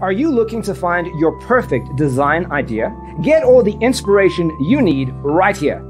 Are you looking to find your perfect design idea? Get all the inspiration you need right here.